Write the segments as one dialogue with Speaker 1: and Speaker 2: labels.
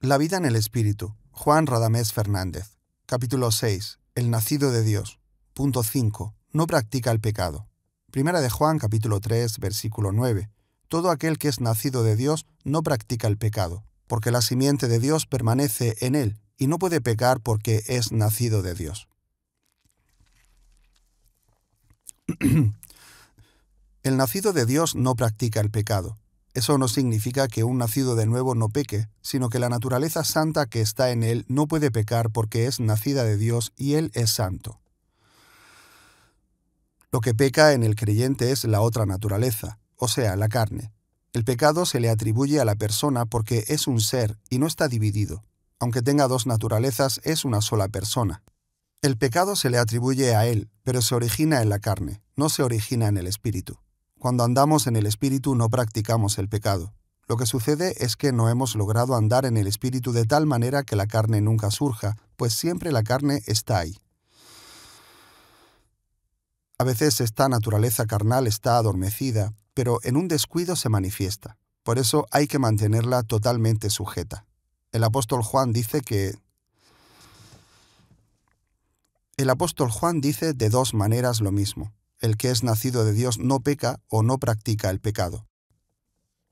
Speaker 1: La vida en el Espíritu. Juan Radamés Fernández. Capítulo 6. El nacido de Dios. Punto 5. No practica el pecado. Primera de Juan capítulo 3 versículo 9. Todo aquel que es nacido de Dios no practica el pecado, porque la simiente de Dios permanece en él y no puede pecar porque es nacido de Dios. el nacido de Dios no practica el pecado eso no significa que un nacido de nuevo no peque, sino que la naturaleza santa que está en él no puede pecar porque es nacida de Dios y él es santo. Lo que peca en el creyente es la otra naturaleza, o sea, la carne. El pecado se le atribuye a la persona porque es un ser y no está dividido. Aunque tenga dos naturalezas, es una sola persona. El pecado se le atribuye a él, pero se origina en la carne, no se origina en el espíritu. Cuando andamos en el Espíritu no practicamos el pecado. Lo que sucede es que no hemos logrado andar en el Espíritu de tal manera que la carne nunca surja, pues siempre la carne está ahí. A veces esta naturaleza carnal está adormecida, pero en un descuido se manifiesta. Por eso hay que mantenerla totalmente sujeta. El apóstol Juan dice que... El apóstol Juan dice de dos maneras lo mismo el que es nacido de Dios no peca o no practica el pecado.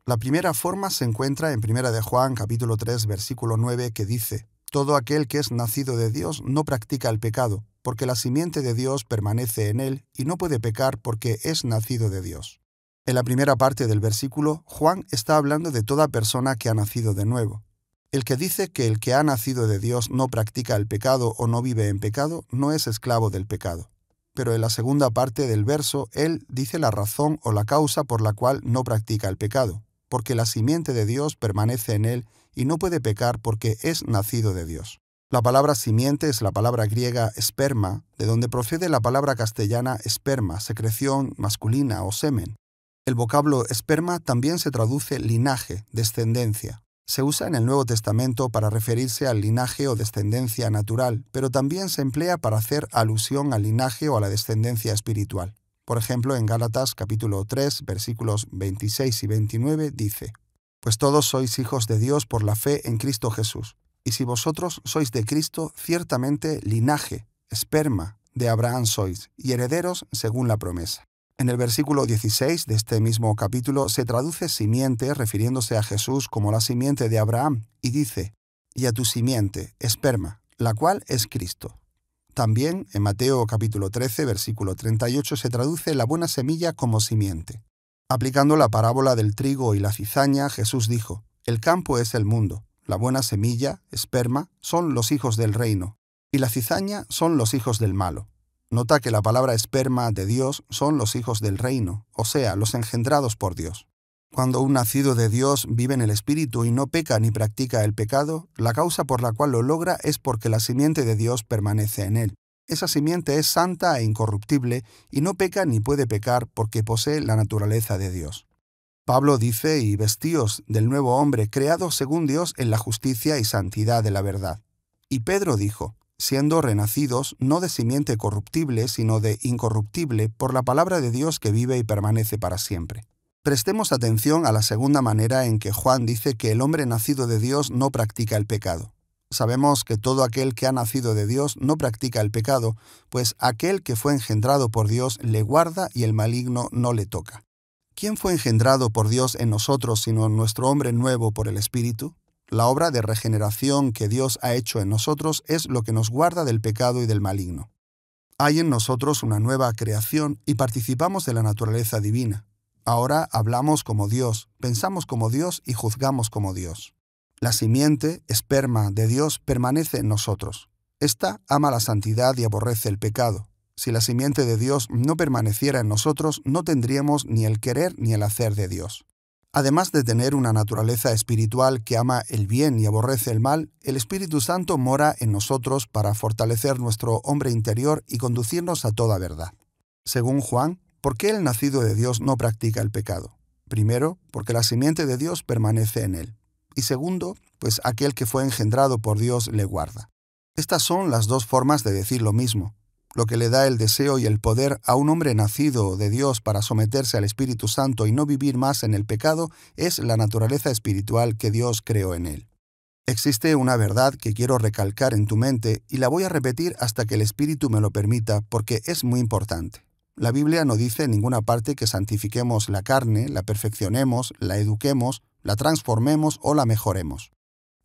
Speaker 1: La primera forma se encuentra en 1 de Juan capítulo 3 versículo 9 que dice, Todo aquel que es nacido de Dios no practica el pecado, porque la simiente de Dios permanece en él y no puede pecar porque es nacido de Dios. En la primera parte del versículo, Juan está hablando de toda persona que ha nacido de nuevo. El que dice que el que ha nacido de Dios no practica el pecado o no vive en pecado, no es esclavo del pecado pero en la segunda parte del verso él dice la razón o la causa por la cual no practica el pecado, porque la simiente de Dios permanece en él y no puede pecar porque es nacido de Dios. La palabra simiente es la palabra griega esperma, de donde procede la palabra castellana esperma, secreción masculina o semen. El vocablo esperma también se traduce linaje, descendencia. Se usa en el Nuevo Testamento para referirse al linaje o descendencia natural, pero también se emplea para hacer alusión al linaje o a la descendencia espiritual. Por ejemplo, en Gálatas capítulo 3, versículos 26 y 29 dice, Pues todos sois hijos de Dios por la fe en Cristo Jesús, y si vosotros sois de Cristo, ciertamente linaje, esperma, de Abraham sois, y herederos según la promesa. En el versículo 16 de este mismo capítulo se traduce simiente refiriéndose a Jesús como la simiente de Abraham y dice, y a tu simiente, esperma, la cual es Cristo. También en Mateo capítulo 13 versículo 38 se traduce la buena semilla como simiente. Aplicando la parábola del trigo y la cizaña, Jesús dijo, el campo es el mundo, la buena semilla, esperma, son los hijos del reino, y la cizaña son los hijos del malo. Nota que la palabra esperma de Dios son los hijos del reino, o sea, los engendrados por Dios. Cuando un nacido de Dios vive en el Espíritu y no peca ni practica el pecado, la causa por la cual lo logra es porque la simiente de Dios permanece en él. Esa simiente es santa e incorruptible y no peca ni puede pecar porque posee la naturaleza de Dios. Pablo dice, y vestíos del nuevo hombre creado según Dios en la justicia y santidad de la verdad. Y Pedro dijo, siendo renacidos no de simiente corruptible, sino de incorruptible, por la palabra de Dios que vive y permanece para siempre. Prestemos atención a la segunda manera en que Juan dice que el hombre nacido de Dios no practica el pecado. Sabemos que todo aquel que ha nacido de Dios no practica el pecado, pues aquel que fue engendrado por Dios le guarda y el maligno no le toca. ¿Quién fue engendrado por Dios en nosotros sino nuestro hombre nuevo por el Espíritu? La obra de regeneración que Dios ha hecho en nosotros es lo que nos guarda del pecado y del maligno. Hay en nosotros una nueva creación y participamos de la naturaleza divina. Ahora hablamos como Dios, pensamos como Dios y juzgamos como Dios. La simiente, esperma de Dios, permanece en nosotros. Esta ama la santidad y aborrece el pecado. Si la simiente de Dios no permaneciera en nosotros, no tendríamos ni el querer ni el hacer de Dios. Además de tener una naturaleza espiritual que ama el bien y aborrece el mal, el Espíritu Santo mora en nosotros para fortalecer nuestro hombre interior y conducirnos a toda verdad. Según Juan, ¿por qué el nacido de Dios no practica el pecado? Primero, porque la simiente de Dios permanece en él. Y segundo, pues aquel que fue engendrado por Dios le guarda. Estas son las dos formas de decir lo mismo, lo que le da el deseo y el poder a un hombre nacido de Dios para someterse al Espíritu Santo y no vivir más en el pecado es la naturaleza espiritual que Dios creó en él. Existe una verdad que quiero recalcar en tu mente y la voy a repetir hasta que el Espíritu me lo permita porque es muy importante. La Biblia no dice en ninguna parte que santifiquemos la carne, la perfeccionemos, la eduquemos, la transformemos o la mejoremos.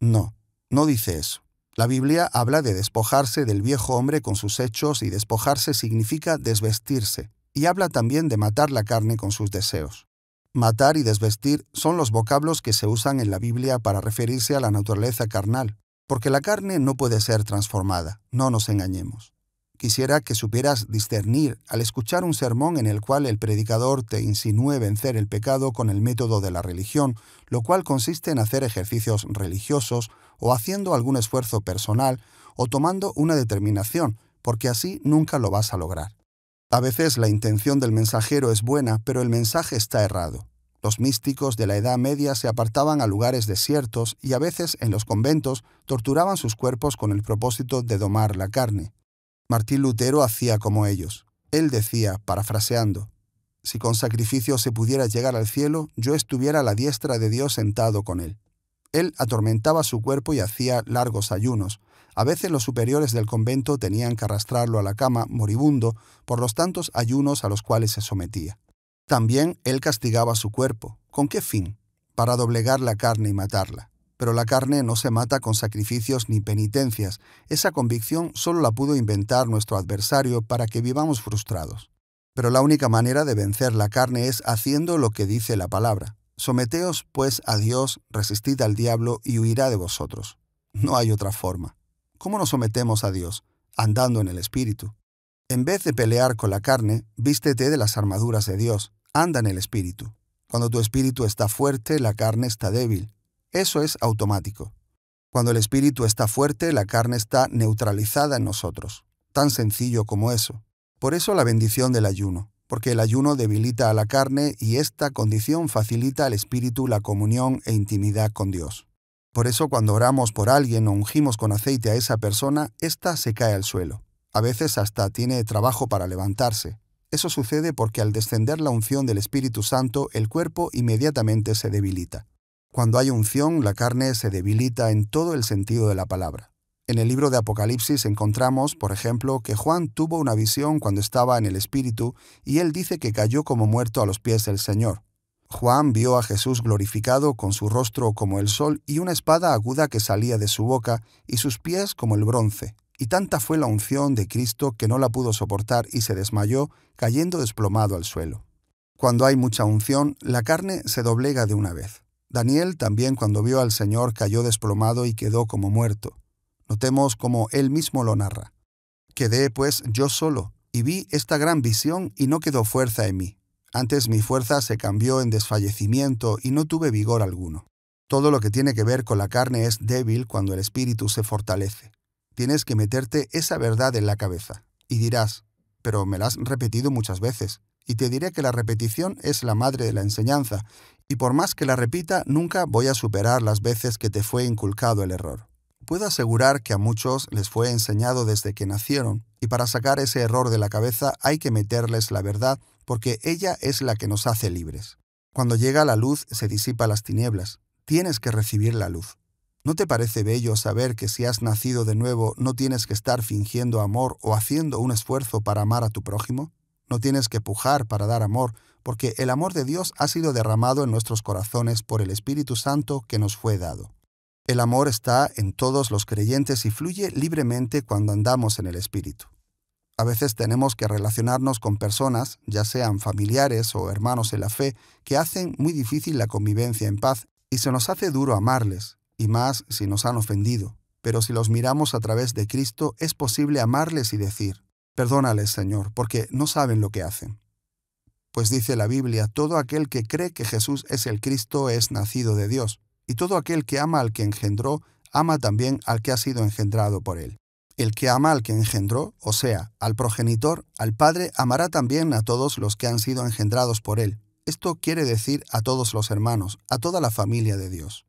Speaker 1: No, no dice eso. La Biblia habla de despojarse del viejo hombre con sus hechos y despojarse significa desvestirse, y habla también de matar la carne con sus deseos. Matar y desvestir son los vocablos que se usan en la Biblia para referirse a la naturaleza carnal, porque la carne no puede ser transformada, no nos engañemos. Quisiera que supieras discernir al escuchar un sermón en el cual el predicador te insinúe vencer el pecado con el método de la religión, lo cual consiste en hacer ejercicios religiosos o haciendo algún esfuerzo personal o tomando una determinación, porque así nunca lo vas a lograr. A veces la intención del mensajero es buena, pero el mensaje está errado. Los místicos de la Edad Media se apartaban a lugares desiertos y a veces en los conventos torturaban sus cuerpos con el propósito de domar la carne. Martín Lutero hacía como ellos. Él decía, parafraseando, Si con sacrificio se pudiera llegar al cielo, yo estuviera a la diestra de Dios sentado con él. Él atormentaba su cuerpo y hacía largos ayunos, a veces los superiores del convento tenían que arrastrarlo a la cama, moribundo, por los tantos ayunos a los cuales se sometía. También él castigaba su cuerpo. ¿Con qué fin? Para doblegar la carne y matarla. Pero la carne no se mata con sacrificios ni penitencias. Esa convicción solo la pudo inventar nuestro adversario para que vivamos frustrados. Pero la única manera de vencer la carne es haciendo lo que dice la palabra. Someteos, pues, a Dios, resistid al diablo y huirá de vosotros. No hay otra forma. ¿Cómo nos sometemos a Dios? Andando en el Espíritu. En vez de pelear con la carne, vístete de las armaduras de Dios, anda en el Espíritu. Cuando tu espíritu está fuerte, la carne está débil. Eso es automático. Cuando el espíritu está fuerte, la carne está neutralizada en nosotros. Tan sencillo como eso. Por eso la bendición del ayuno, porque el ayuno debilita a la carne y esta condición facilita al espíritu la comunión e intimidad con Dios. Por eso cuando oramos por alguien o ungimos con aceite a esa persona, ésta se cae al suelo. A veces hasta tiene trabajo para levantarse. Eso sucede porque al descender la unción del Espíritu Santo, el cuerpo inmediatamente se debilita. Cuando hay unción, la carne se debilita en todo el sentido de la palabra. En el libro de Apocalipsis encontramos, por ejemplo, que Juan tuvo una visión cuando estaba en el Espíritu y él dice que cayó como muerto a los pies del Señor. Juan vio a Jesús glorificado con su rostro como el sol y una espada aguda que salía de su boca y sus pies como el bronce. Y tanta fue la unción de Cristo que no la pudo soportar y se desmayó, cayendo desplomado al suelo. Cuando hay mucha unción, la carne se doblega de una vez. Daniel también cuando vio al Señor cayó desplomado y quedó como muerto. Notemos cómo él mismo lo narra. Quedé pues yo solo, y vi esta gran visión y no quedó fuerza en mí. Antes mi fuerza se cambió en desfallecimiento y no tuve vigor alguno. Todo lo que tiene que ver con la carne es débil cuando el espíritu se fortalece. Tienes que meterte esa verdad en la cabeza. Y dirás, pero me la has repetido muchas veces. Y te diré que la repetición es la madre de la enseñanza, y por más que la repita, nunca voy a superar las veces que te fue inculcado el error. Puedo asegurar que a muchos les fue enseñado desde que nacieron, y para sacar ese error de la cabeza hay que meterles la verdad porque ella es la que nos hace libres. Cuando llega la luz se disipa las tinieblas. Tienes que recibir la luz. ¿No te parece bello saber que si has nacido de nuevo no tienes que estar fingiendo amor o haciendo un esfuerzo para amar a tu prójimo? No tienes que pujar para dar amor, porque el amor de Dios ha sido derramado en nuestros corazones por el Espíritu Santo que nos fue dado. El amor está en todos los creyentes y fluye libremente cuando andamos en el Espíritu. A veces tenemos que relacionarnos con personas, ya sean familiares o hermanos en la fe, que hacen muy difícil la convivencia en paz y se nos hace duro amarles, y más si nos han ofendido. Pero si los miramos a través de Cristo, es posible amarles y decir, perdónales, Señor, porque no saben lo que hacen. Pues dice la Biblia, todo aquel que cree que Jesús es el Cristo es nacido de Dios, y todo aquel que ama al que engendró, ama también al que ha sido engendrado por él. El que ama al que engendró, o sea, al progenitor, al Padre, amará también a todos los que han sido engendrados por él. Esto quiere decir a todos los hermanos, a toda la familia de Dios.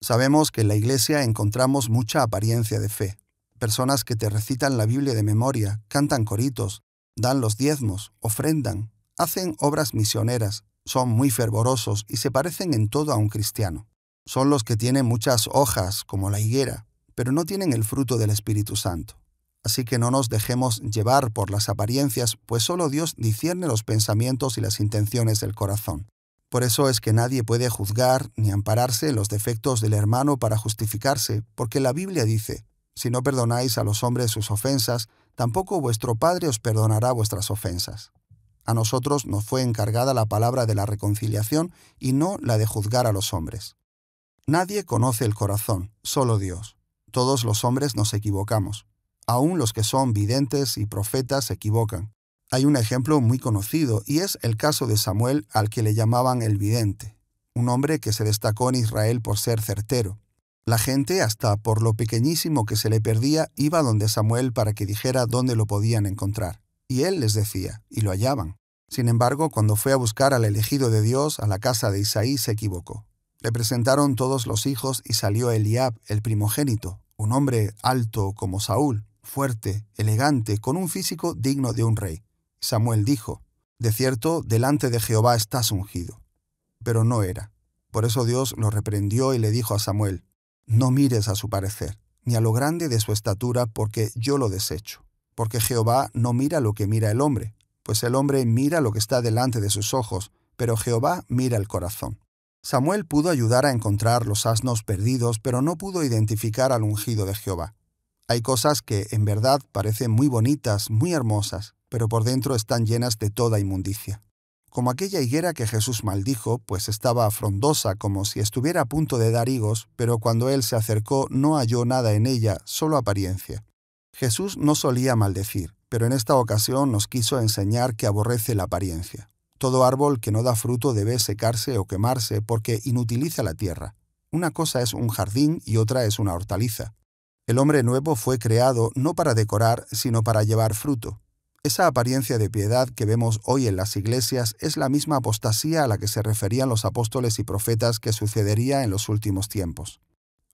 Speaker 1: Sabemos que en la Iglesia encontramos mucha apariencia de fe. Personas que te recitan la Biblia de memoria, cantan coritos, dan los diezmos, ofrendan, hacen obras misioneras, son muy fervorosos y se parecen en todo a un cristiano. Son los que tienen muchas hojas, como la higuera, pero no tienen el fruto del Espíritu Santo. Así que no nos dejemos llevar por las apariencias, pues solo Dios discierne los pensamientos y las intenciones del corazón. Por eso es que nadie puede juzgar ni ampararse en los defectos del hermano para justificarse, porque la Biblia dice, si no perdonáis a los hombres sus ofensas, tampoco vuestro Padre os perdonará vuestras ofensas. A nosotros nos fue encargada la palabra de la reconciliación y no la de juzgar a los hombres. Nadie conoce el corazón, solo Dios. Todos los hombres nos equivocamos. Aún los que son videntes y profetas se equivocan. Hay un ejemplo muy conocido y es el caso de Samuel al que le llamaban el vidente, un hombre que se destacó en Israel por ser certero. La gente, hasta por lo pequeñísimo que se le perdía, iba donde Samuel para que dijera dónde lo podían encontrar. Y él les decía, y lo hallaban. Sin embargo, cuando fue a buscar al elegido de Dios a la casa de Isaí, se equivocó. Le presentaron todos los hijos y salió Eliab, el primogénito, un hombre alto como Saúl, fuerte, elegante, con un físico digno de un rey. Samuel dijo, De cierto, delante de Jehová estás ungido. Pero no era. Por eso Dios lo reprendió y le dijo a Samuel, No mires a su parecer, ni a lo grande de su estatura, porque yo lo desecho. Porque Jehová no mira lo que mira el hombre, pues el hombre mira lo que está delante de sus ojos, pero Jehová mira el corazón. Samuel pudo ayudar a encontrar los asnos perdidos, pero no pudo identificar al ungido de Jehová. Hay cosas que en verdad parecen muy bonitas, muy hermosas, pero por dentro están llenas de toda inmundicia. Como aquella higuera que Jesús maldijo, pues estaba frondosa como si estuviera a punto de dar higos, pero cuando él se acercó no halló nada en ella, solo apariencia. Jesús no solía maldecir, pero en esta ocasión nos quiso enseñar que aborrece la apariencia. Todo árbol que no da fruto debe secarse o quemarse porque inutiliza la tierra. Una cosa es un jardín y otra es una hortaliza. El hombre nuevo fue creado no para decorar, sino para llevar fruto. Esa apariencia de piedad que vemos hoy en las iglesias es la misma apostasía a la que se referían los apóstoles y profetas que sucedería en los últimos tiempos.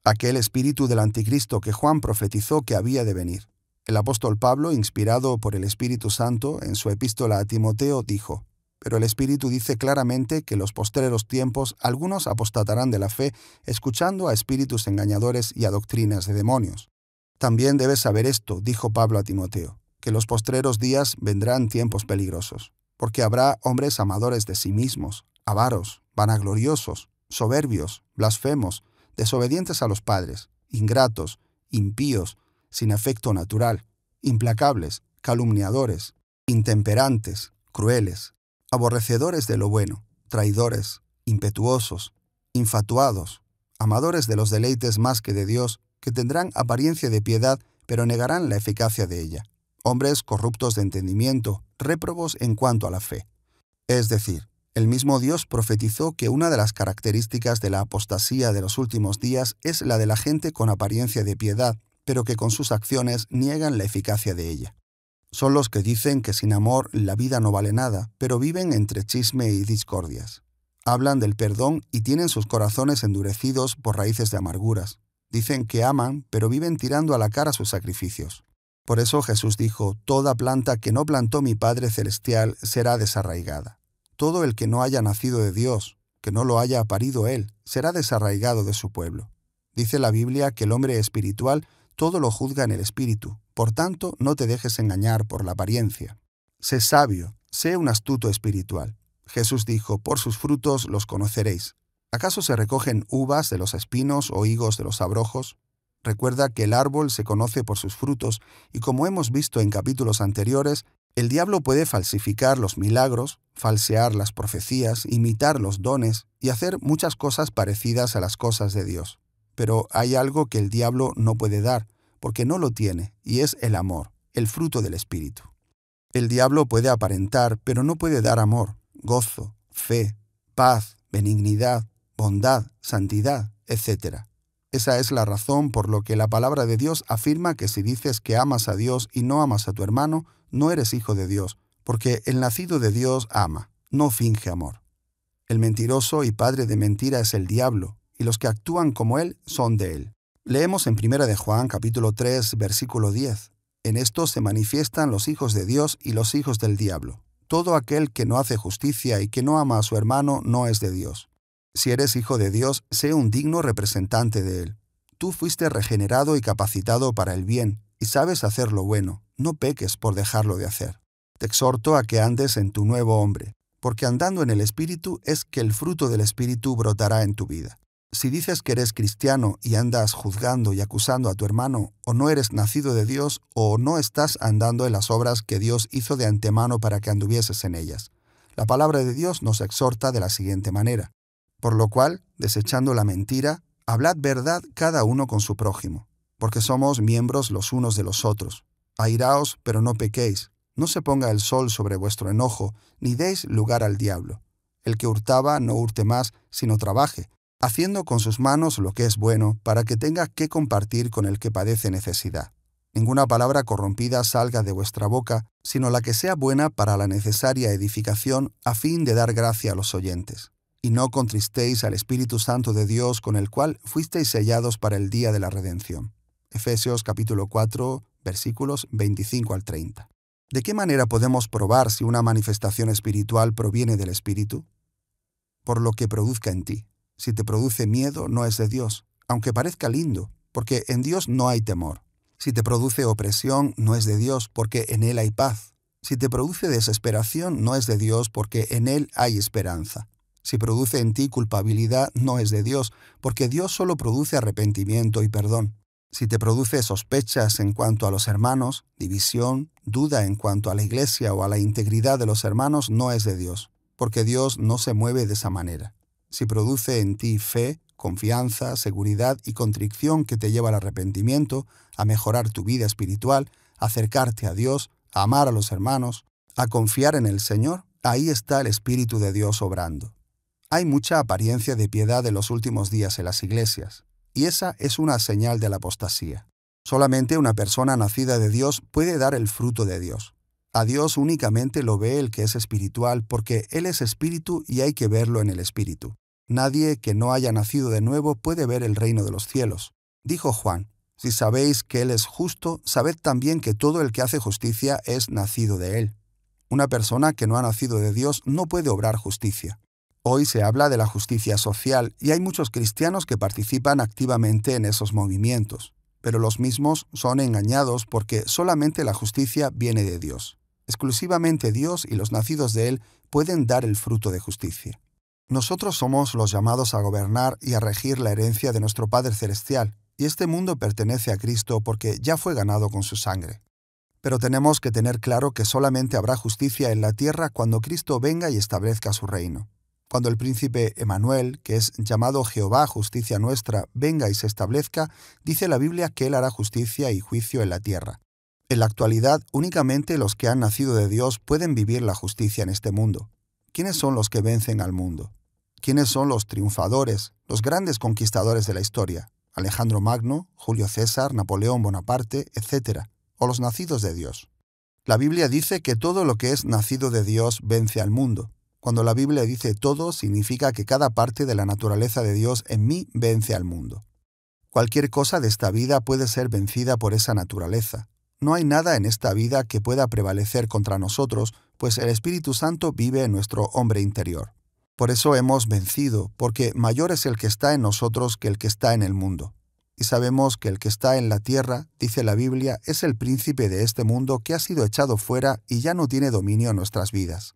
Speaker 1: Aquel espíritu del anticristo que Juan profetizó que había de venir. El apóstol Pablo, inspirado por el Espíritu Santo, en su epístola a Timoteo, dijo, Pero el Espíritu dice claramente que en los postreros tiempos algunos apostatarán de la fe, escuchando a espíritus engañadores y a doctrinas de demonios. También debes saber esto, dijo Pablo a Timoteo que los postreros días vendrán tiempos peligrosos, porque habrá hombres amadores de sí mismos, avaros, vanagloriosos, soberbios, blasfemos, desobedientes a los padres, ingratos, impíos, sin afecto natural, implacables, calumniadores, intemperantes, crueles, aborrecedores de lo bueno, traidores, impetuosos, infatuados, amadores de los deleites más que de Dios, que tendrán apariencia de piedad, pero negarán la eficacia de ella hombres corruptos de entendimiento, réprobos en cuanto a la fe. Es decir, el mismo Dios profetizó que una de las características de la apostasía de los últimos días es la de la gente con apariencia de piedad, pero que con sus acciones niegan la eficacia de ella. Son los que dicen que sin amor la vida no vale nada, pero viven entre chisme y discordias. Hablan del perdón y tienen sus corazones endurecidos por raíces de amarguras. Dicen que aman, pero viven tirando a la cara sus sacrificios. Por eso Jesús dijo, Toda planta que no plantó mi Padre Celestial será desarraigada. Todo el que no haya nacido de Dios, que no lo haya parido Él, será desarraigado de su pueblo. Dice la Biblia que el hombre espiritual todo lo juzga en el espíritu, por tanto no te dejes engañar por la apariencia. Sé sabio, sé un astuto espiritual. Jesús dijo, por sus frutos los conoceréis. ¿Acaso se recogen uvas de los espinos o higos de los abrojos? Recuerda que el árbol se conoce por sus frutos y como hemos visto en capítulos anteriores, el diablo puede falsificar los milagros, falsear las profecías, imitar los dones y hacer muchas cosas parecidas a las cosas de Dios. Pero hay algo que el diablo no puede dar, porque no lo tiene, y es el amor, el fruto del Espíritu. El diablo puede aparentar, pero no puede dar amor, gozo, fe, paz, benignidad, bondad, santidad, etc. Esa es la razón por lo que la palabra de Dios afirma que si dices que amas a Dios y no amas a tu hermano, no eres hijo de Dios, porque el nacido de Dios ama, no finge amor. El mentiroso y padre de mentira es el diablo, y los que actúan como él son de él. Leemos en 1 de Juan capítulo 3 versículo 10. En esto se manifiestan los hijos de Dios y los hijos del diablo. Todo aquel que no hace justicia y que no ama a su hermano no es de Dios, Si eres hijo de Dios, sé un digno representante de Él. Tú fuiste regenerado y capacitado para el bien, y sabes hacer lo bueno, no peques por dejarlo de hacer. Te exhorto a que andes en tu nuevo hombre, porque andando en el Espíritu es que el fruto del Espíritu brotará en tu vida. Si dices que eres cristiano y andas juzgando y acusando a tu hermano, o no eres nacido de Dios, o no estás andando en las obras que Dios hizo de antemano para que anduvieses en ellas. La palabra de Dios nos exhorta de la siguiente manera. Por lo cual, desechando la mentira, hablad verdad cada uno con su prójimo, porque somos miembros los unos de los otros. Airaos, pero no pequéis. No se ponga el sol sobre vuestro enojo, ni deis lugar al diablo. El que hurtaba no hurte más, sino trabaje haciendo con sus manos lo que es bueno, para que tenga que compartir con el que padece necesidad. Ninguna palabra corrompida salga de vuestra boca, sino la que sea buena para la necesaria edificación, a fin de dar gracia a los oyentes. Y no contristéis al Espíritu Santo de Dios, con el cual fuisteis sellados para el día de la redención. Efesios capítulo 4, versículos 25 al 30. ¿De qué manera podemos probar si una manifestación espiritual proviene del Espíritu? Por lo que produzca en ti. Si te produce miedo, no es de Dios, aunque parezca lindo, porque en Dios no hay temor. Si te produce opresión, no es de Dios, porque en Él hay paz. Si te produce desesperación, no es de Dios, porque en Él hay esperanza. Si produce en ti culpabilidad, no es de Dios, porque Dios solo produce arrepentimiento y perdón. Si te produce sospechas en cuanto a los hermanos, división, duda en cuanto a la iglesia o a la integridad de los hermanos, no es de Dios, porque Dios no se mueve de esa manera si produce en ti fe, confianza, seguridad y contrición que te lleva al arrepentimiento, a mejorar tu vida espiritual, a acercarte a Dios, a amar a los hermanos, a confiar en el Señor, ahí está el Espíritu de Dios obrando. Hay mucha apariencia de piedad en los últimos días en las iglesias, y esa es una señal de la apostasía. Solamente una persona nacida de Dios puede dar el fruto de Dios. A Dios únicamente lo ve el que es espiritual porque Él es espíritu y hay que verlo en el espíritu. Nadie que no haya nacido de nuevo puede ver el reino de los cielos. Dijo Juan, si sabéis que Él es justo, sabed también que todo el que hace justicia es nacido de Él. Una persona que no ha nacido de Dios no puede obrar justicia. Hoy se habla de la justicia social y hay muchos cristianos que participan activamente en esos movimientos, pero los mismos son engañados porque solamente la justicia viene de Dios. Exclusivamente Dios y los nacidos de Él pueden dar el fruto de justicia. Nosotros somos los llamados a gobernar y a regir la herencia de nuestro Padre Celestial, y este mundo pertenece a Cristo porque ya fue ganado con su sangre. Pero tenemos que tener claro que solamente habrá justicia en la tierra cuando Cristo venga y establezca su reino. Cuando el príncipe Emanuel, que es llamado Jehová justicia nuestra, venga y se establezca, dice la Biblia que Él hará justicia y juicio en la tierra. En la actualidad, únicamente los que han nacido de Dios pueden vivir la justicia en este mundo. ¿Quiénes son los que vencen al mundo? ¿Quiénes son los triunfadores, los grandes conquistadores de la historia? Alejandro Magno, Julio César, Napoleón Bonaparte, etc., o los nacidos de Dios. La Biblia dice que todo lo que es nacido de Dios vence al mundo. Cuando la Biblia dice todo, significa que cada parte de la naturaleza de Dios en mí vence al mundo. Cualquier cosa de esta vida puede ser vencida por esa naturaleza. No hay nada en esta vida que pueda prevalecer contra nosotros, pues el Espíritu Santo vive en nuestro hombre interior. Por eso hemos vencido, porque mayor es el que está en nosotros que el que está en el mundo. Y sabemos que el que está en la tierra, dice la Biblia, es el príncipe de este mundo que ha sido echado fuera y ya no tiene dominio en nuestras vidas.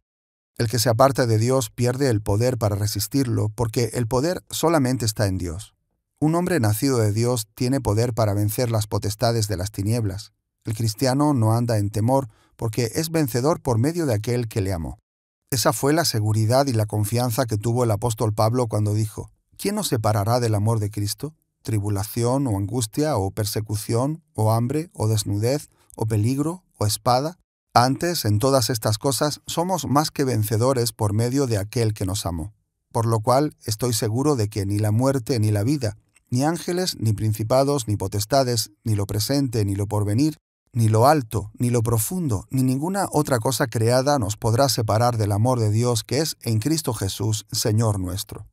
Speaker 1: El que se aparta de Dios pierde el poder para resistirlo, porque el poder solamente está en Dios. Un hombre nacido de Dios tiene poder para vencer las potestades de las tinieblas. El cristiano no anda en temor, porque es vencedor por medio de aquel que le amó. Esa fue la seguridad y la confianza que tuvo el apóstol Pablo cuando dijo, ¿quién nos separará del amor de Cristo? ¿Tribulación o angustia o persecución o hambre o desnudez o peligro o espada? Antes, en todas estas cosas, somos más que vencedores por medio de aquel que nos amó. Por lo cual estoy seguro de que ni la muerte ni la vida, ni ángeles, ni principados, ni potestades, ni lo presente, ni lo porvenir, ni lo alto, ni lo profundo, ni ninguna otra cosa creada nos podrá separar del amor de Dios que es en Cristo Jesús, Señor nuestro.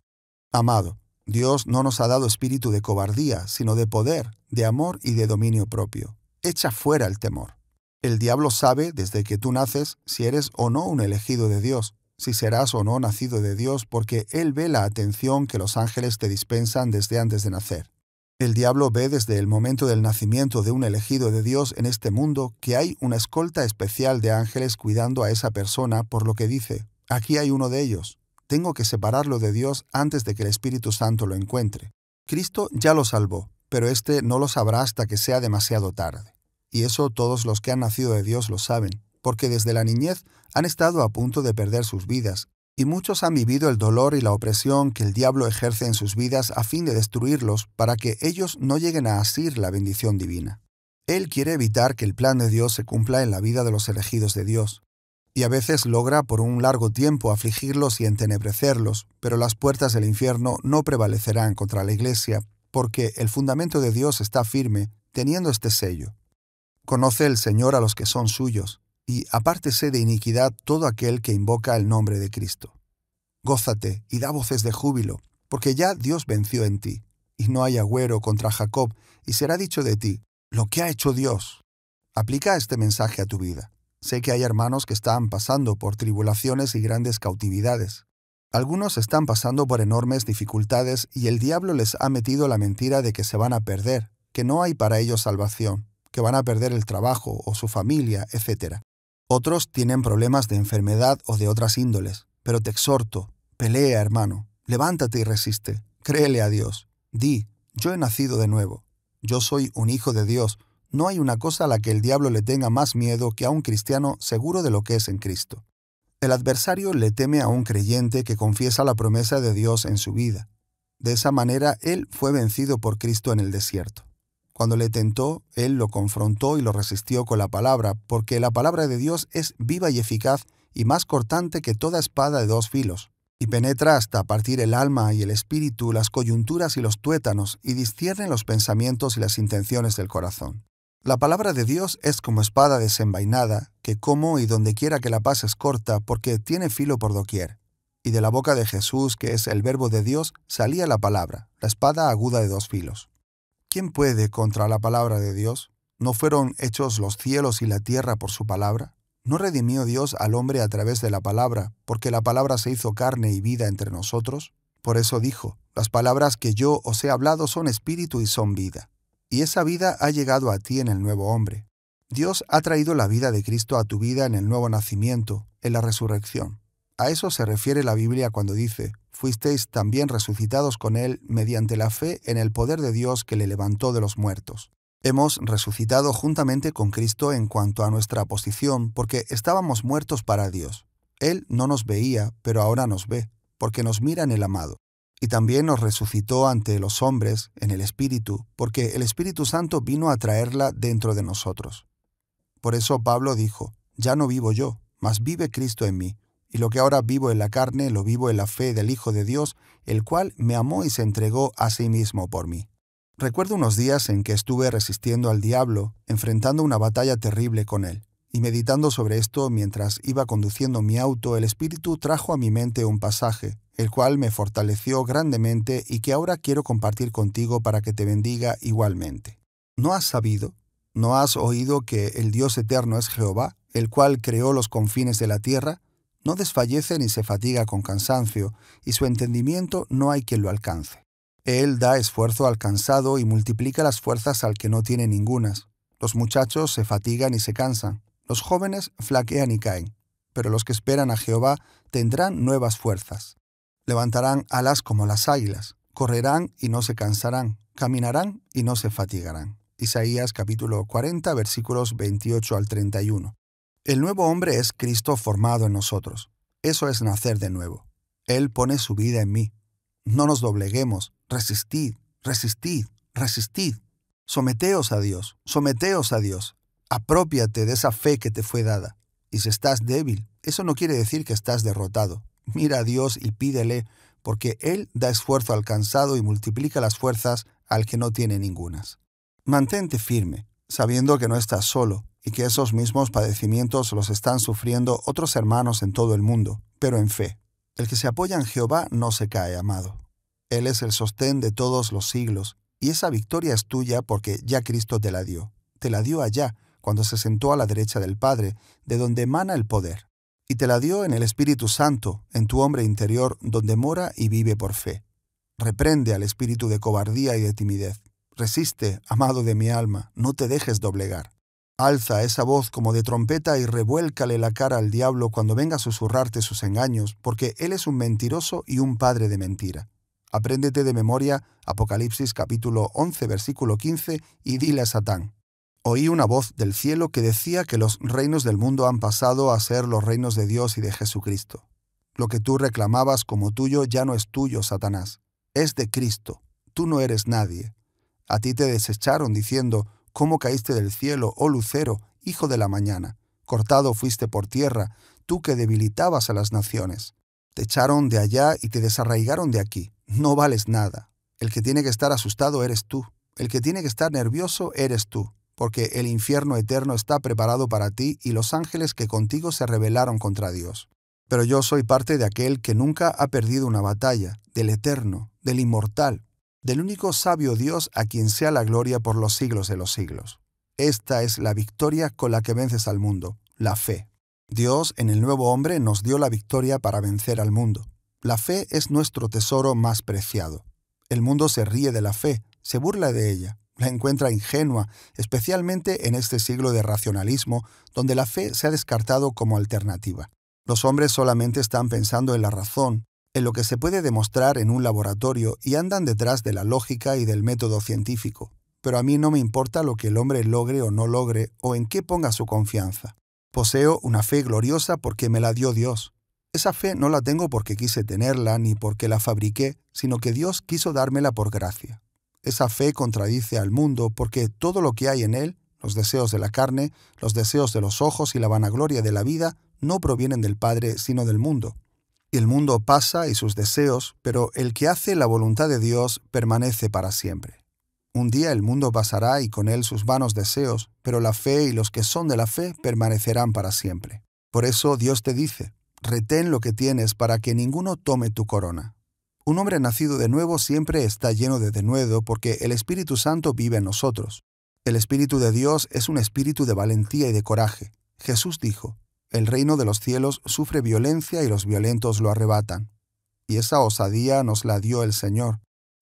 Speaker 1: Amado, Dios no nos ha dado espíritu de cobardía, sino de poder, de amor y de dominio propio. Echa fuera el temor. El diablo sabe, desde que tú naces, si eres o no un elegido de Dios, si serás o no nacido de Dios, porque Él ve la atención que los ángeles te dispensan desde antes de nacer. El diablo ve desde el momento del nacimiento de un elegido de Dios en este mundo que hay una escolta especial de ángeles cuidando a esa persona, por lo que dice, aquí hay uno de ellos, tengo que separarlo de Dios antes de que el Espíritu Santo lo encuentre. Cristo ya lo salvó, pero éste no lo sabrá hasta que sea demasiado tarde. Y eso todos los que han nacido de Dios lo saben, porque desde la niñez han estado a punto de perder sus vidas, y muchos han vivido el dolor y la opresión que el diablo ejerce en sus vidas a fin de destruirlos para que ellos no lleguen a asir la bendición divina. Él quiere evitar que el plan de Dios se cumpla en la vida de los elegidos de Dios, y a veces logra por un largo tiempo afligirlos y entenebrecerlos, pero las puertas del infierno no prevalecerán contra la Iglesia, porque el fundamento de Dios está firme, teniendo este sello. Conoce el Señor a los que son suyos, y apártese de iniquidad todo aquel que invoca el nombre de Cristo. Gózate y da voces de júbilo, porque ya Dios venció en ti, y no hay agüero contra Jacob, y será dicho de ti, lo que ha hecho Dios. Aplica este mensaje a tu vida. Sé que hay hermanos que están pasando por tribulaciones y grandes cautividades. Algunos están pasando por enormes dificultades y el diablo les ha metido la mentira de que se van a perder, que no hay para ellos salvación, que van a perder el trabajo o su familia, etc. Otros tienen problemas de enfermedad o de otras índoles, pero te exhorto, pelea, hermano, levántate y resiste, créele a Dios, di, yo he nacido de nuevo, yo soy un hijo de Dios, no hay una cosa a la que el diablo le tenga más miedo que a un cristiano seguro de lo que es en Cristo. El adversario le teme a un creyente que confiesa la promesa de Dios en su vida. De esa manera, él fue vencido por Cristo en el desierto. Cuando le tentó, él lo confrontó y lo resistió con la palabra, porque la palabra de Dios es viva y eficaz y más cortante que toda espada de dos filos, y penetra hasta partir el alma y el espíritu, las coyunturas y los tuétanos, y discierne los pensamientos y las intenciones del corazón. La palabra de Dios es como espada desenvainada, que como y donde quiera que la pases corta, porque tiene filo por doquier. Y de la boca de Jesús, que es el verbo de Dios, salía la palabra, la espada aguda de dos filos. ¿Quién puede contra la palabra de Dios? ¿No fueron hechos los cielos y la tierra por su palabra? ¿No redimió Dios al hombre a través de la palabra, porque la palabra se hizo carne y vida entre nosotros? Por eso dijo, las palabras que yo os he hablado son espíritu y son vida. Y esa vida ha llegado a ti en el nuevo hombre. Dios ha traído la vida de Cristo a tu vida en el nuevo nacimiento, en la resurrección. A eso se refiere la Biblia cuando dice, fuisteis también resucitados con Él mediante la fe en el poder de Dios que le levantó de los muertos. Hemos resucitado juntamente con Cristo en cuanto a nuestra posición, porque estábamos muertos para Dios. Él no nos veía, pero ahora nos ve, porque nos mira en el amado. Y también nos resucitó ante los hombres en el Espíritu, porque el Espíritu Santo vino a traerla dentro de nosotros. Por eso Pablo dijo, Ya no vivo yo, mas vive Cristo en mí y lo que ahora vivo en la carne lo vivo en la fe del Hijo de Dios, el cual me amó y se entregó a sí mismo por mí. Recuerdo unos días en que estuve resistiendo al diablo, enfrentando una batalla terrible con él, y meditando sobre esto mientras iba conduciendo mi auto, el Espíritu trajo a mi mente un pasaje, el cual me fortaleció grandemente y que ahora quiero compartir contigo para que te bendiga igualmente. ¿No has sabido? ¿No has oído que el Dios eterno es Jehová, el cual creó los confines de la tierra? No desfallece ni se fatiga con cansancio, y su entendimiento no hay quien lo alcance. Él da esfuerzo al cansado y multiplica las fuerzas al que no tiene ningunas. Los muchachos se fatigan y se cansan, los jóvenes flaquean y caen, pero los que esperan a Jehová tendrán nuevas fuerzas. Levantarán alas como las águilas, correrán y no se cansarán, caminarán y no se fatigarán. Isaías capítulo 40 versículos 28 al 31. El nuevo hombre es Cristo formado en nosotros. Eso es nacer de nuevo. Él pone su vida en mí. No nos dobleguemos. Resistid, resistid, resistid. Someteos a Dios, someteos a Dios. Apropiate de esa fe que te fue dada. Y si estás débil, eso no quiere decir que estás derrotado. Mira a Dios y pídele, porque Él da esfuerzo al cansado y multiplica las fuerzas al que no tiene ningunas. Mantente firme, sabiendo que no estás solo, y que esos mismos padecimientos los están sufriendo otros hermanos en todo el mundo, pero en fe. El que se apoya en Jehová no se cae, amado. Él es el sostén de todos los siglos, y esa victoria es tuya porque ya Cristo te la dio. Te la dio allá, cuando se sentó a la derecha del Padre, de donde emana el poder. y te la dio en el Espíritu Santo, en tu hombre interior, donde mora y vive por fe. Reprende al espíritu de cobardía y de timidez. Resiste, amado de mi alma, no te dejes doblegar. Alza esa voz como de trompeta y revuélcale la cara al diablo cuando venga a susurrarte sus engaños, porque él es un mentiroso y un padre de mentira. Apréndete de memoria Apocalipsis capítulo 11 versículo 15 y dile a Satán, Oí una voz del cielo que decía que los reinos del mundo han pasado a ser los reinos de Dios y de Jesucristo. Lo que tú reclamabas como tuyo ya no es tuyo, Satanás, es de Cristo. Tú no eres nadie. A ti te desecharon diciendo, ¿cómo caíste del cielo, oh lucero, hijo de la mañana? Cortado fuiste por tierra, tú que debilitabas a las naciones. Te echaron de allá y te desarraigaron de aquí. No vales nada. El que tiene que estar asustado eres tú. El que tiene que estar nervioso eres tú porque el infierno eterno está preparado para ti y los ángeles que contigo se rebelaron contra Dios. Pero yo soy parte de aquel que nunca ha perdido una batalla, del eterno, del inmortal, del único sabio Dios a quien sea la gloria por los siglos de los siglos. Esta es la victoria con la que vences al mundo, la fe. Dios en el nuevo hombre nos dio la victoria para vencer al mundo. La fe es nuestro tesoro más preciado. El mundo se ríe de la fe, se burla de ella, la encuentra ingenua, especialmente en este siglo de racionalismo, donde la fe se ha descartado como alternativa. Los hombres solamente están pensando en la razón, en lo que se puede demostrar en un laboratorio y andan detrás de la lógica y del método científico. Pero a mí no me importa lo que el hombre logre o no logre o en qué ponga su confianza. Poseo una fe gloriosa porque me la dio Dios. Esa fe no la tengo porque quise tenerla ni porque la fabriqué, sino que Dios quiso dármela por gracia. Esa fe contradice al mundo porque todo lo que hay en él, los deseos de la carne, los deseos de los ojos y la vanagloria de la vida, no provienen del Padre, sino del mundo. El mundo pasa y sus deseos, pero el que hace la voluntad de Dios permanece para siempre. Un día el mundo pasará y con él sus vanos deseos, pero la fe y los que son de la fe permanecerán para siempre. Por eso Dios te dice, retén lo que tienes para que ninguno tome tu corona. Un hombre nacido de nuevo siempre está lleno de denuedo porque el Espíritu Santo vive en nosotros. El Espíritu de Dios es un espíritu de valentía y de coraje. Jesús dijo, El reino de los cielos sufre violencia y los violentos lo arrebatan. Y esa osadía nos la dio el Señor.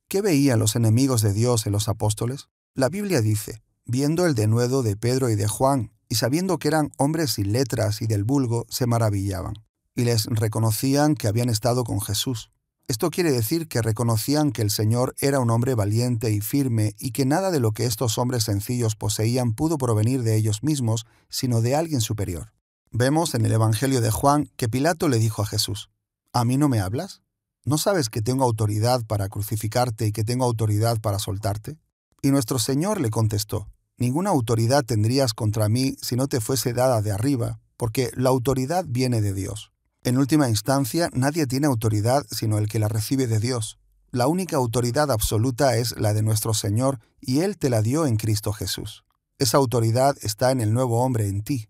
Speaker 1: ¿Qué veían los enemigos de Dios en los apóstoles? La Biblia dice, viendo el denuedo de Pedro y de Juan, y sabiendo que eran hombres sin letras y del vulgo, se maravillaban, y les reconocían que habían estado con Jesús. Esto quiere decir que reconocían que el Señor era un hombre valiente y firme y que nada de lo que estos hombres sencillos poseían pudo provenir de ellos mismos, sino de alguien superior. Vemos en el Evangelio de Juan que Pilato le dijo a Jesús, ¿A mí no me hablas? ¿No sabes que tengo autoridad para crucificarte y que tengo autoridad para soltarte? Y nuestro Señor le contestó, Ninguna autoridad tendrías contra mí si no te fuese dada de arriba, porque la autoridad viene de Dios. En última instancia, nadie tiene autoridad sino el que la recibe de Dios. La única autoridad absoluta es la de nuestro Señor y Él te la dio en Cristo Jesús. Esa autoridad está en el nuevo hombre en ti.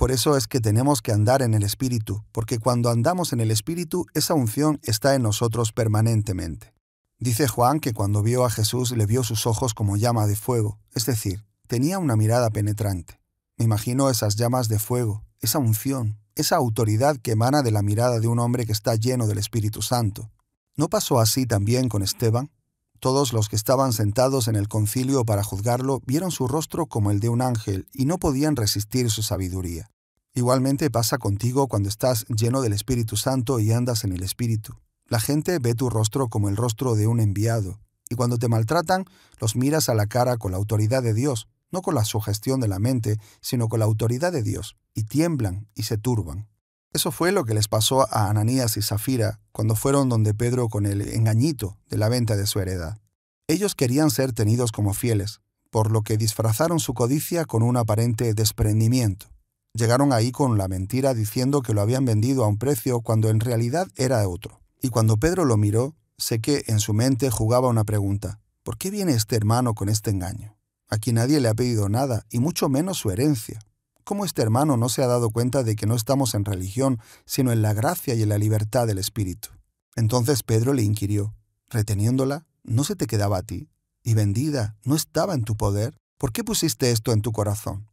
Speaker 1: Por eso es que tenemos que andar en el Espíritu, porque cuando andamos en el Espíritu, esa unción está en nosotros permanentemente. Dice Juan que cuando vio a Jesús le vio sus ojos como llama de fuego, es decir, tenía una mirada penetrante. Me imagino esas llamas de fuego, esa unción, esa autoridad que emana de la mirada de un hombre que está lleno del Espíritu Santo. ¿No pasó así también con Esteban? Todos los que estaban sentados en el concilio para juzgarlo vieron su rostro como el de un ángel y no podían resistir su sabiduría. Igualmente pasa contigo cuando estás lleno del Espíritu Santo y andas en el Espíritu. La gente ve tu rostro como el rostro de un enviado, y cuando te maltratan, los miras a la cara con la autoridad de Dios, no con la sugestión de la mente, sino con la autoridad de Dios, y tiemblan y se turban. Eso fue lo que les pasó a Ananías y Zafira cuando fueron donde Pedro con el engañito de la venta de su heredad. Ellos querían ser tenidos como fieles, por lo que disfrazaron su codicia con un aparente desprendimiento. Llegaron ahí con la mentira diciendo que lo habían vendido a un precio cuando en realidad era otro. Y cuando Pedro lo miró, sé que en su mente jugaba una pregunta. ¿Por qué viene este hermano con este engaño? Aquí nadie le ha pedido nada, y mucho menos su herencia. ¿Cómo este hermano no se ha dado cuenta de que no estamos en religión, sino en la gracia y en la libertad del Espíritu? Entonces Pedro le inquirió, reteniéndola, ¿no se te quedaba a ti? ¿Y vendida, no estaba en tu poder? ¿Por qué pusiste esto en tu corazón?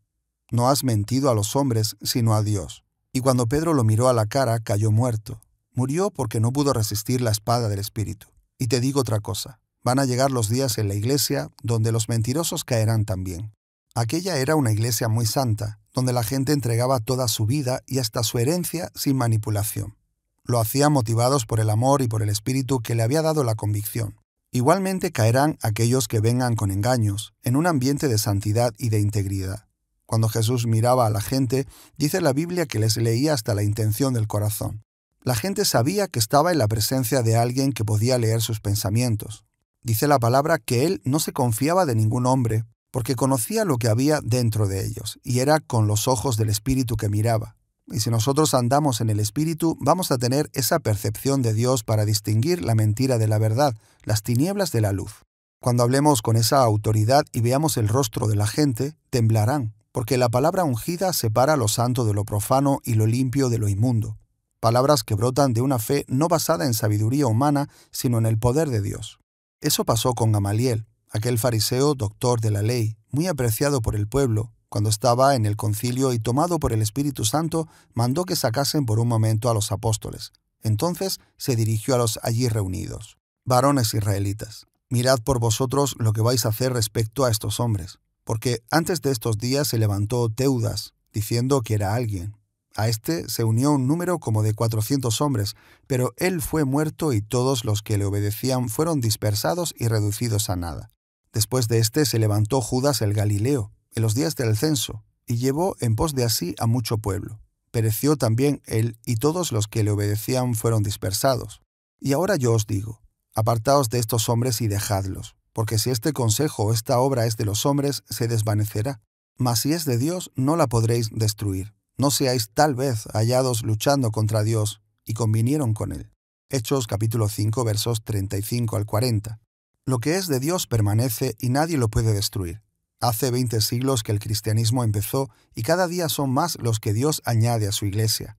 Speaker 1: No has mentido a los hombres, sino a Dios. Y cuando Pedro lo miró a la cara, cayó muerto. Murió porque no pudo resistir la espada del Espíritu. Y te digo otra cosa, van a llegar los días en la iglesia donde los mentirosos caerán también. Aquella era una iglesia muy santa, donde la gente entregaba toda su vida y hasta su herencia sin manipulación. Lo hacían motivados por el amor y por el espíritu que le había dado la convicción. Igualmente caerán aquellos que vengan con engaños, en un ambiente de santidad y de integridad. Cuando Jesús miraba a la gente, dice la Biblia que les leía hasta la intención del corazón. La gente sabía que estaba en la presencia de alguien que podía leer sus pensamientos. Dice la palabra que él no se confiaba de ningún hombre, porque conocía lo que había dentro de ellos, y era con los ojos del Espíritu que miraba. Y si nosotros andamos en el Espíritu, vamos a tener esa percepción de Dios para distinguir la mentira de la verdad, las tinieblas de la luz. Cuando hablemos con esa autoridad y veamos el rostro de la gente, temblarán, porque la palabra ungida separa lo santo de lo profano y lo limpio de lo inmundo. Palabras que brotan de una fe no basada en sabiduría humana, sino en el poder de Dios. Eso pasó con Gamaliel, aquel fariseo doctor de la ley, muy apreciado por el pueblo, cuando estaba en el concilio y tomado por el Espíritu Santo, mandó que sacasen por un momento a los apóstoles. Entonces se dirigió a los allí reunidos. Varones israelitas, mirad por vosotros lo que vais a hacer respecto a estos hombres, porque antes de estos días se levantó Teudas, diciendo que era alguien. A este se unió un número como de cuatrocientos hombres, pero él fue muerto y todos los que le obedecían fueron dispersados y reducidos a nada. Después de éste se levantó Judas el Galileo, en los días del censo, y llevó en pos de así a mucho pueblo. Pereció también él, y todos los que le obedecían fueron dispersados. Y ahora yo os digo, apartaos de estos hombres y dejadlos, porque si este consejo o esta obra es de los hombres, se desvanecerá. Mas si es de Dios, no la podréis destruir. No seáis tal vez hallados luchando contra Dios, y convinieron con él. Hechos capítulo 5 versos 35 al 40. Lo que es de Dios permanece y nadie lo puede destruir. Hace 20 siglos que el cristianismo empezó y cada día son más los que Dios añade a su iglesia.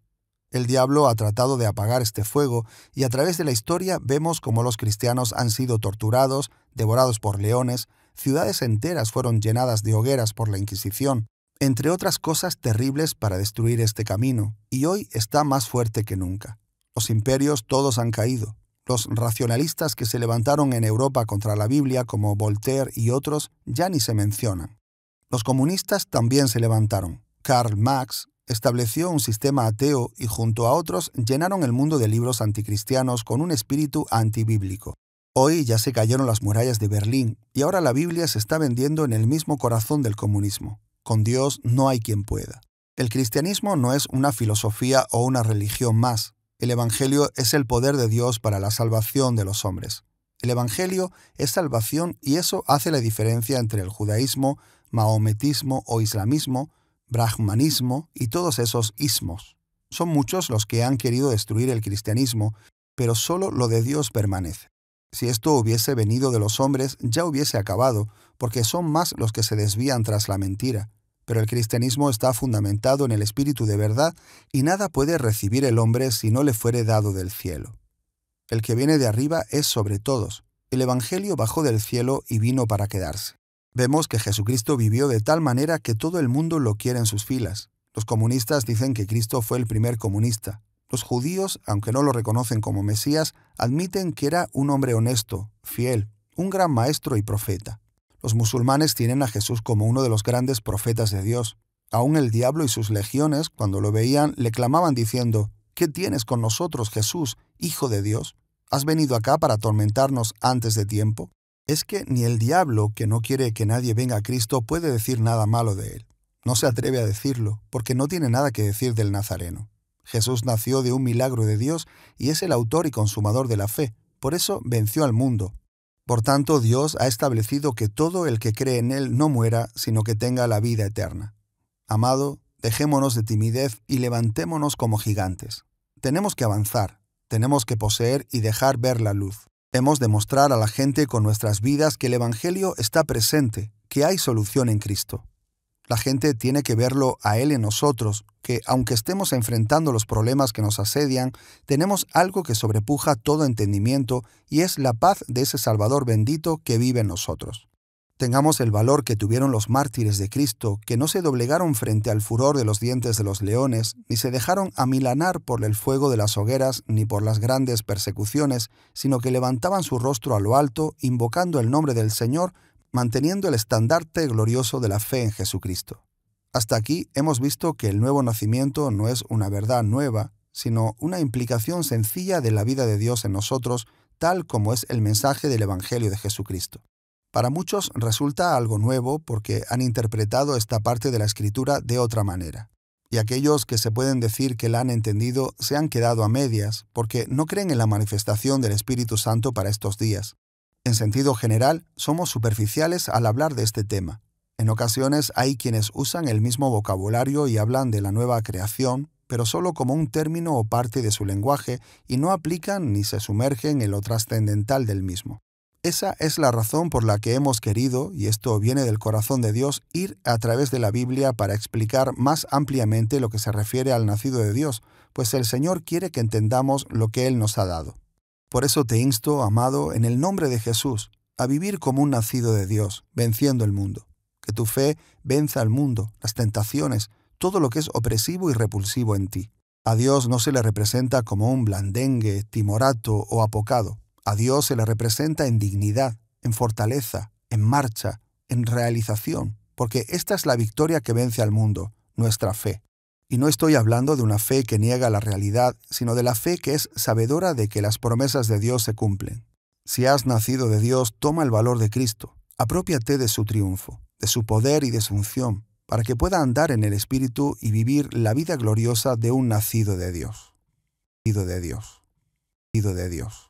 Speaker 1: El diablo ha tratado de apagar este fuego y a través de la historia vemos cómo los cristianos han sido torturados, devorados por leones, ciudades enteras fueron llenadas de hogueras por la Inquisición, entre otras cosas terribles para destruir este camino, y hoy está más fuerte que nunca. Los imperios todos han caído, los racionalistas que se levantaron en Europa contra la Biblia, como Voltaire y otros, ya ni se mencionan. Los comunistas también se levantaron. Karl Marx estableció un sistema ateo y junto a otros llenaron el mundo de libros anticristianos con un espíritu antibíblico. Hoy ya se cayeron las murallas de Berlín y ahora la Biblia se está vendiendo en el mismo corazón del comunismo. Con Dios no hay quien pueda. El cristianismo no es una filosofía o una religión más, el Evangelio es el poder de Dios para la salvación de los hombres. El Evangelio es salvación y eso hace la diferencia entre el judaísmo, maometismo o islamismo, brahmanismo y todos esos ismos. Son muchos los que han querido destruir el cristianismo, pero solo lo de Dios permanece. Si esto hubiese venido de los hombres, ya hubiese acabado, porque son más los que se desvían tras la mentira pero el cristianismo está fundamentado en el espíritu de verdad y nada puede recibir el hombre si no le fuere dado del cielo. El que viene de arriba es sobre todos. El Evangelio bajó del cielo y vino para quedarse. Vemos que Jesucristo vivió de tal manera que todo el mundo lo quiere en sus filas. Los comunistas dicen que Cristo fue el primer comunista. Los judíos, aunque no lo reconocen como Mesías, admiten que era un hombre honesto, fiel, un gran maestro y profeta. Los musulmanes tienen a Jesús como uno de los grandes profetas de Dios. Aún el diablo y sus legiones, cuando lo veían, le clamaban diciendo, ¿Qué tienes con nosotros, Jesús, Hijo de Dios? ¿Has venido acá para atormentarnos antes de tiempo? Es que ni el diablo, que no quiere que nadie venga a Cristo, puede decir nada malo de él. No se atreve a decirlo, porque no tiene nada que decir del Nazareno. Jesús nació de un milagro de Dios y es el autor y consumador de la fe. Por eso venció al mundo, por tanto, Dios ha establecido que todo el que cree en Él no muera, sino que tenga la vida eterna. Amado, dejémonos de timidez y levantémonos como gigantes. Tenemos que avanzar, tenemos que poseer y dejar ver la luz. Hemos de mostrar a la gente con nuestras vidas que el Evangelio está presente, que hay solución en Cristo. La gente tiene que verlo a Él en nosotros, que aunque estemos enfrentando los problemas que nos asedian, tenemos algo que sobrepuja todo entendimiento y es la paz de ese Salvador bendito que vive en nosotros. Tengamos el valor que tuvieron los mártires de Cristo, que no se doblegaron frente al furor de los dientes de los leones, ni se dejaron amilanar por el fuego de las hogueras, ni por las grandes persecuciones, sino que levantaban su rostro a lo alto, invocando el nombre del Señor, manteniendo el estandarte glorioso de la fe en Jesucristo. Hasta aquí hemos visto que el nuevo nacimiento no es una verdad nueva, sino una implicación sencilla de la vida de Dios en nosotros, tal como es el mensaje del Evangelio de Jesucristo. Para muchos resulta algo nuevo porque han interpretado esta parte de la escritura de otra manera. Y aquellos que se pueden decir que la han entendido se han quedado a medias porque no creen en la manifestación del Espíritu Santo para estos días. En sentido general, somos superficiales al hablar de este tema. En ocasiones hay quienes usan el mismo vocabulario y hablan de la nueva creación, pero solo como un término o parte de su lenguaje y no aplican ni se sumergen en lo trascendental del mismo. Esa es la razón por la que hemos querido, y esto viene del corazón de Dios, ir a través de la Biblia para explicar más ampliamente lo que se refiere al nacido de Dios, pues el Señor quiere que entendamos lo que Él nos ha dado. Por eso te insto, amado, en el nombre de Jesús, a vivir como un nacido de Dios, venciendo el mundo. Que tu fe venza al mundo, las tentaciones, todo lo que es opresivo y repulsivo en ti. A Dios no se le representa como un blandengue, timorato o apocado. A Dios se le representa en dignidad, en fortaleza, en marcha, en realización, porque esta es la victoria que vence al mundo, nuestra fe. Y no estoy hablando de una fe que niega la realidad, sino de la fe que es sabedora de que las promesas de Dios se cumplen. Si has nacido de Dios, toma el valor de Cristo, apropiate de su triunfo, de su poder y de su unción, para que pueda andar en el Espíritu y vivir la vida gloriosa de un nacido de Dios. Nacido de Dios. Nacido de Dios.